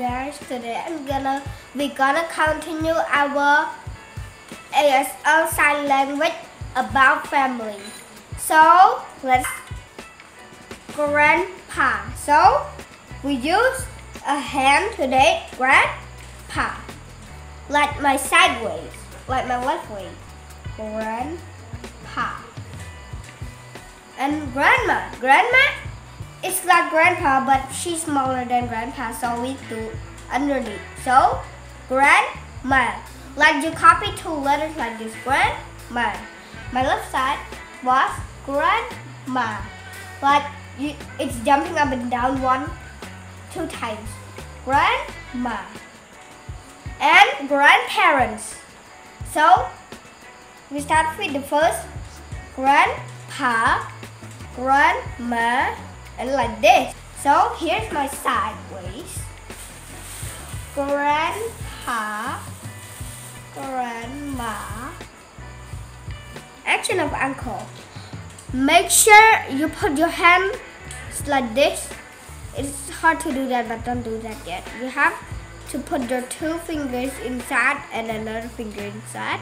guys today I'm gonna we gonna continue our ASL sign language about family. So let's grandpa. So we use a hand today grandpa. Like my sideways like my left way grandpa. And grandma grandma it's like grandpa, but she's smaller than grandpa, so we do underneath. So, grandma. Like you copy two letters like this, grandma. My left side was grandma. Like you, it's jumping up and down one, two times. Grandma. And grandparents. So, we start with the first grandpa, grandma, and like this. So here's my sideways. Grandpa, grandma. Action of uncle. Make sure you put your hand like this. It's hard to do that, but don't do that yet. You have to put your two fingers inside and another finger inside.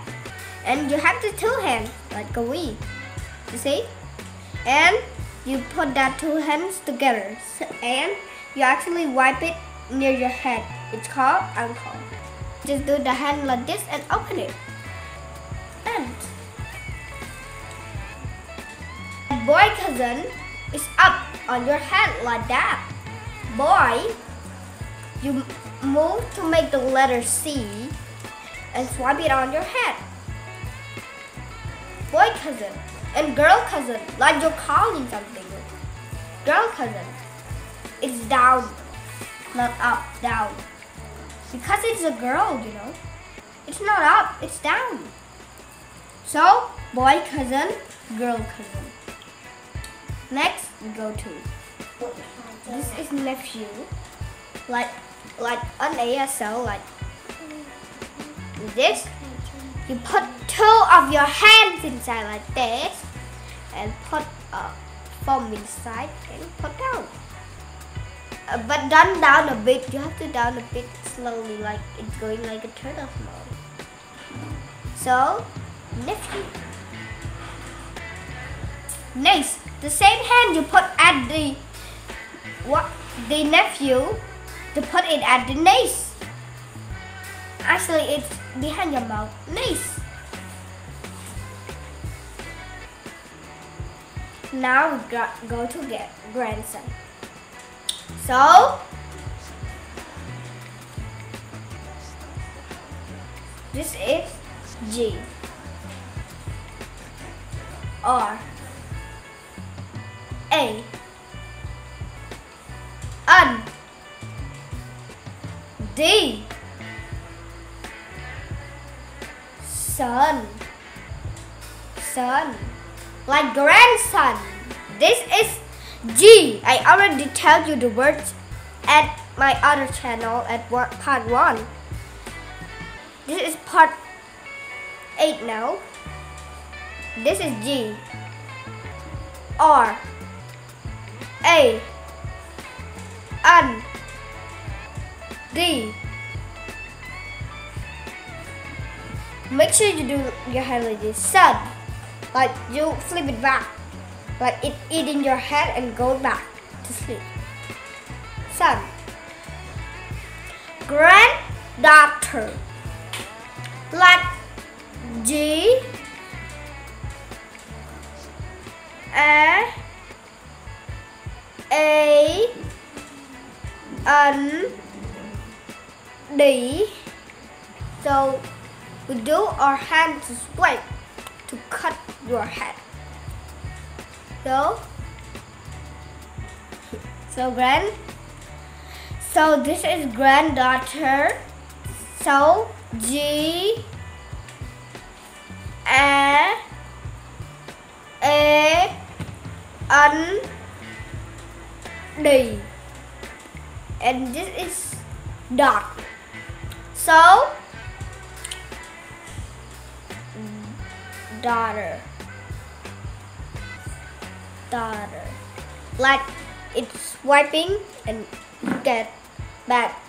And you have the two hands, like a we. You see? And you put that two hands together and you actually wipe it near your head. It's called uncle. Just do the hand like this and open it. And boy cousin is up on your head like that. Boy, you move to make the letter C and swipe it on your head. Boy cousin and girl cousin, like you're calling something. Girl cousin, it's down, not up, down. Because it's a girl, you know. It's not up, it's down. So, boy cousin, girl cousin. Next, we go to. This is nephew. Like, like an ASL, like this. You put two of your hands inside like this and put a foam inside and put down. Uh, but done down a bit. You have to down a bit slowly like it's going like a turtle mode. So, nephew. Next, the same hand you put at the what the nephew to put it at the niece. Actually, it's behind your mouth. Nice. Now go to get grandson. So, this is G. R. A. N. D. son. Son. Like grandson. This is G. I already tell you the words at my other channel at part 1. This is part 8 now. This is G. R. A. N. D. Make sure you do your this. Son. Like you flip it back. Like it eat in your head and go back to sleep. Son. Granddaughter. Like G. A. A. N. D. So we do our hand to swipe to cut your head. So, so grand, so this is granddaughter. So G A A N D and this is dot. So daughter daughter like it's swiping and get back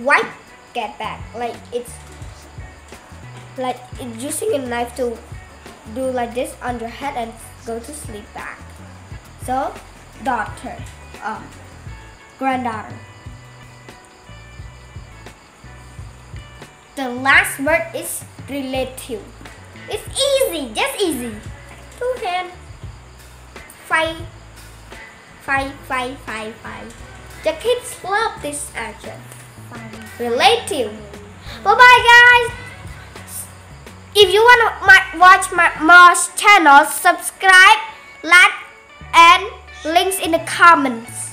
swipe, get back. Like it's like it's using a knife to do like this on your head and go to sleep back. So, daughter, uh, granddaughter. The last word is relative. It's easy, just easy. Two hand. Five, five, five, five, five. The kids love this action. Relative. Bye bye guys. If you want to watch my more channels, subscribe, like, and links in the comments.